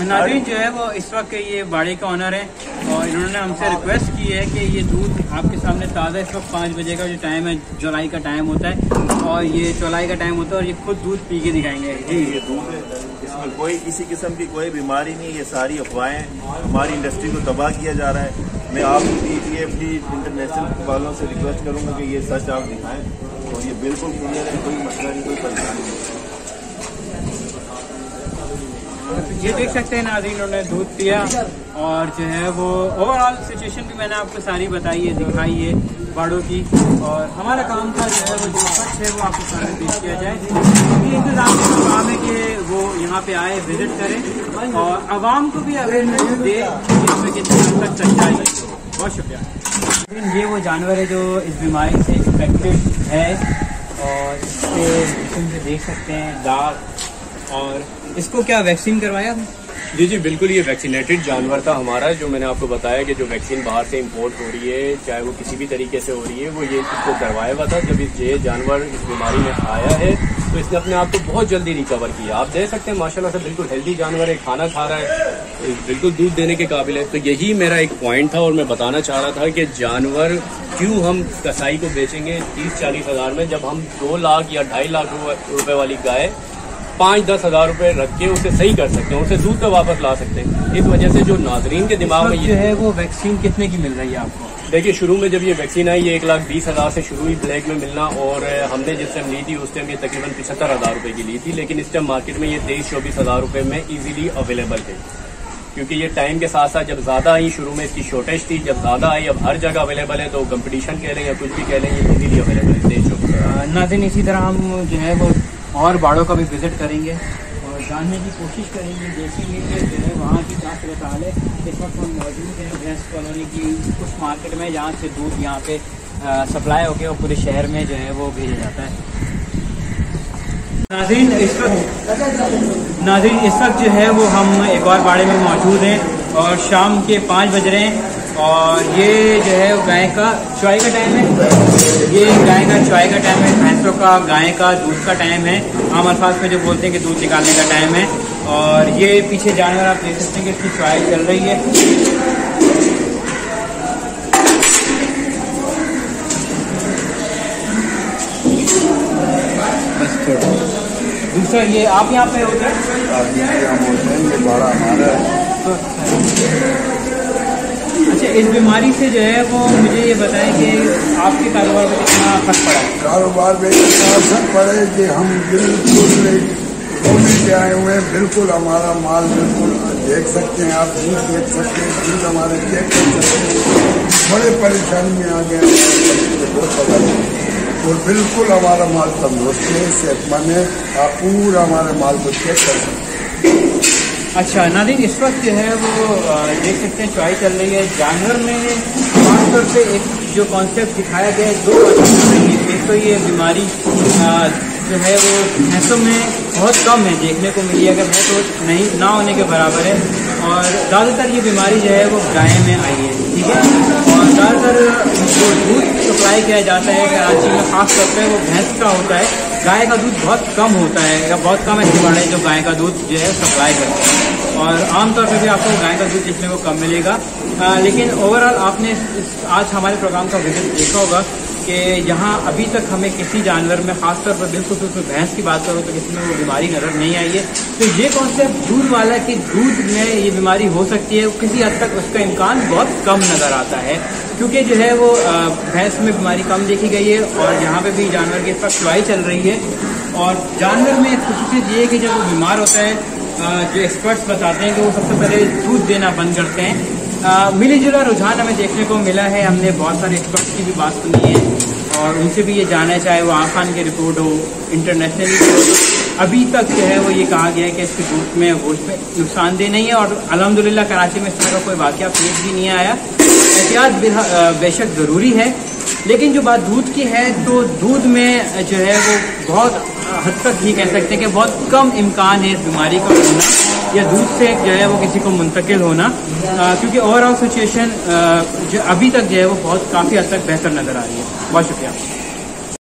नादिन जो है वो इस वक्त ये बाड़ी का ऑनर है और इन्होंने हमसे रिक्वेस्ट की है कि ये दूध आपके सामने ताज़ा इस वक्त पाँच बजे का जो टाइम है जुलाई का टाइम होता है और ये चौलाई का टाइम होता है और ये खुद दूध पी के दिखाएँगे। जी ये दूध इसमें कोई किसी किस्म की कोई बीमारी नहीं ये सारी अफवाहें हमारी इंडस्ट्री को तबाह किया जा रहा है। मैं आप भी भी इंटरनेशनल वालों से रिक्वेस्ट करूँगा कि ये सच आप दिखाएँ। और ये बिल्कुल क्लियर है कोई मसला नहीं कोई परेशानी नहीं। ये देख सकते हैं नाजी उन्होंने दूध पिया और जो है वो ओवरऑल सिचुएशन भी मैंने आपको सारी बताई है दिखाई है बाड़ों की। और हमारा काम था जो है वो जो फ़र्स्ट है, वो आपको सारा पेश किया जाए। क्योंकि इंतज़ाम का काम है कि वो यहाँ पे आए विज़िट करें और आवाम को भी अवेयरनेस दे इसमें कितनी हद तक सच्चाई है। बहुत शुक्रिया। ये वो जानवर है जो इस बीमारी से इन्फेक्टेड है और इससे देख सकते हैं दाग और इसको क्या वैक्सीन करवाया जी जी, बिल्कुल, ये वैक्सीनेटेड जानवर था हमारा, जो मैंने आपको बताया कि जो वैक्सीन बाहर से इंपोर्ट हो रही है, चाहे वो किसी भी तरीके से हो रही है, वो ये इसको करवाया हुआ था। जब ये जानवर इस बीमारी में आया है तो इसने अपने आप को बहुत जल्दी रिकवर किया। आप देख सकते हैं, माशाल्लाह से बिल्कुल हेल्दी जानवर है, खाना खा रहा है बिल्कुल दूध देने के काबिल है। तो यही मेरा एक पॉइंट था और मैं बताना चाह रहा था कि जानवर क्यों हम कसाई को बेचेंगे तीस चालीस हज़ार में, जब हम दो लाख या ढाई लाख रुपए वाली गाय पाँच दस हज़ार रूपए रख के उसे सही कर सकते हैं उसे दूध तो वापस ला सकते हैं। इस वजह से जो नाजरीन के दिमाग में ये है वो वैक्सीन कितने की मिल रही है आपको? देखिए शुरू में जब ये वैक्सीन आई ये एक लाख बीस हज़ार से शुरू ही ब्लैक में मिलना और हमने जिस टाइम ली थी उस टाइम ये तकरीबन पिछहत्तर हज़ार रुपए की ली थी लेकिन इस टाइम मार्केट में ये तेईस चौबीस हज़ार रुपए में इजीली अवेलेबल है क्योंकि ये टाइम के साथ साथ जब ज़्यादा आई शुरू में इसकी शॉर्टेज थी जब ज़्यादा आई अब हर जगह अवेलेबल है तो कंपटीशन कह लें या कुछ भी कह लें ये इजीली अवेलेबल है तेईस चौबीस नाजिन इसी तरह हम जो है वो और बाड़ों का भी विज़िट करेंगे। और जानने की कोशिश करेंगे, देखेंगे कि जो है वहाँ की क्या सूरत हाल है। इस वक्त हम मौजूद हैं भैंस कॉलोनी की उस मार्केट में जहाँ से दूध यहाँ पे सप्लाई होकर और पूरे शहर में जो है वो भेजा जाता है। नाजीन इस वक्त नाजीन इस वक्त जो है वो हम एक और बाड़े में मौजूद हैं और शाम के पाँच बज रहे हैं। और ये जो है गाय का चुआई का टाइम है। ये गाय का चुआई का टाइम है, भैंसों का, गाय का, दूध का टाइम है। आम अल्फाज में जो बोलते हैं कि दूध निकालने का टाइम है। और ये पीछे जानवर आप देख सकते हैं कि इसकी चुआई चल रही है। दूसरा ये आप यहाँ पे होते हैं ये बड़ा हमारा अच्छा इस बीमारी से जो है वो मुझे ये बताएँ कि आपके कारोबार में कितना फ़र्क पड़ा? कारोबार में इतना असर पड़े कि हम बिल्कुल घूमने के आए हुए हैं, बिल्कुल हमारा माल बिल्कुल देख सकते हैं आप दूध देख सकते हैं दूध हमारे चेक कर सकते हैं। बड़े परेशानी में आ गए बहुत पता और बिल्कुल हमारा माल तंदुरुस्त है, सेहतमंद है। आप पूरा हमारे माल को चेक कर सकते हैं। अच्छा नादिन, इस वक्त जो है वो देख सकते हैं चॉइस चल रही है। जानवर में खासतौर पे एक जो कॉन्सेप्ट दिखाया गया है, दो एक तो ये बीमारी जो है वो भैंसों में बहुत कम है, देखने को मिली। अगर है तो नहीं, ना होने के बराबर है। और ज़्यादातर ये बीमारी जो है वो गाय में आई है, ठीक है? और ज़्यादातर जो दूध सप्लाई किया जाता है, कराची में, खास तौर पर वो भैंस का होता है। गाय का दूध बहुत कम होता है या बहुत कम ऐसे बड़े जो गाय का दूध जो है सप्लाई करते हैं। और आमतौर पर भी आपको गाय का दूध देखने को कम मिलेगा। आ, लेकिन ओवरऑल आपने आज हमारे प्रोग्राम का विज़िट देखा होगा कि यहाँ अभी तक हमें किसी जानवर में खासतौर पर बिल्कुल उसमें भैंस की बात करो तो किसी में वो बीमारी नज़र नहीं आई है। तो ये कॉन्सेप्ट दूध वाला कि दूध में ये बीमारी हो सकती है किसी हद तक उसका इम्कान बहुत कम नज़र आता है। क्योंकि जो है वो भैंस में बीमारी कम देखी गई है और यहाँ पे भी जानवर की इस पर चुवाई चल रही है। और जानवर में खसूसियत ये है कि जब वो बीमार होता है जो एक्सपर्ट्स बताते हैं कि वो सबसे पहले दूध देना बंद करते हैं। मिली जुला रुझान हमें देखने को मिला है। हमने बहुत सारे एक्सपर्ट्स की भी बात सुनी है और उनसे भी ये जाना है, चाहे वो आखान की रिपोर्ट हो इंटरनेशनली हो। अभी तक जो है वो ये कहा गया है कि इसके दूध में गोश्त में नुकसानदेह नहीं है और अलहमदिल्ला कराची में इस तरह का कोई वाक्य पेश भी नहीं आया। एहतियात बेशक ज़रूरी है लेकिन जो बात दूध की है तो दूध में जो है वो बहुत हद तक ही कह सकते हैं कि बहुत कम इम्कान है इस बीमारी का होना या दूध से जो है वो किसी को मुंतकिल होना। आ, क्योंकि ओवरऑल सिचुएशन जो अभी तक जो है वो बहुत काफ़ी हद तक बेहतर नज़र आ रही है। बहुत शुक्रिया।